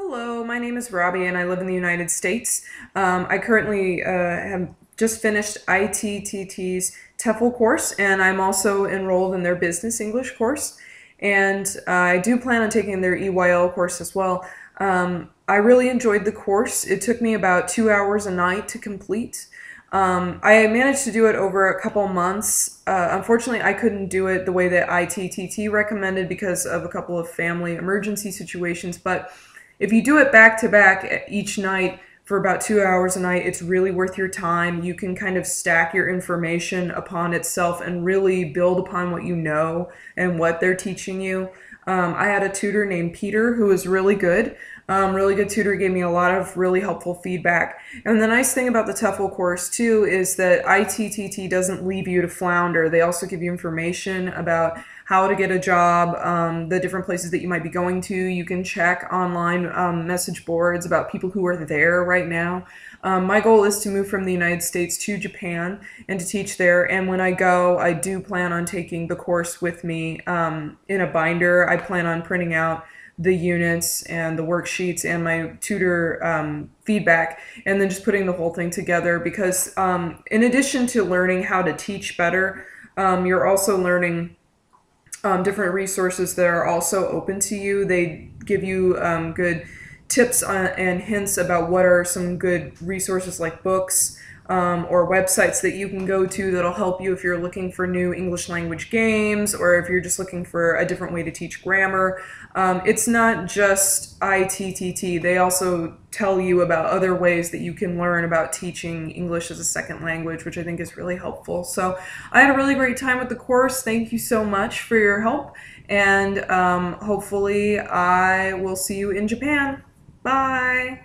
Hello, my name is Roby and I live in the United States. Um, I currently uh, have just finished ITTT's TEFL course and I'm also enrolled in their business English course. And uh, I do plan on taking their EYL course as well. Um, I really enjoyed the course. It took me about two hours a night to complete. Um, I managed to do it over a couple months. Uh, unfortunately, I couldn't do it the way that ITTT recommended because of a couple of family emergency situations. But if you do it back to back each night for about two hours a night, it's really worth your time. You can kind of stack your information upon itself and really build upon what you know and what they're teaching you. Um, I had a tutor named Peter who was really good. Um, really good tutor gave me a lot of really helpful feedback. And the nice thing about the TEFL course too is that ITTT doesn't leave you to flounder. They also give you information about how to get a job, um, the different places that you might be going to. You can check online um, message boards about people who are there right now. Um, my goal is to move from the United States to Japan and to teach there. And when I go, I do plan on taking the course with me um, in a binder. I plan on printing out the units and the worksheets and my tutor um, feedback and then just putting the whole thing together because um, in addition to learning how to teach better um, you're also learning um, different resources that are also open to you. They give you um, good tips on, and hints about what are some good resources like books um, or websites that you can go to that'll help you if you're looking for new English language games or if you're just looking for a different way to teach grammar. Um, it's not just ITTT. They also tell you about other ways that you can learn about teaching English as a second language, which I think is really helpful. So I had a really great time with the course. Thank you so much for your help. And um, hopefully I will see you in Japan. Bye.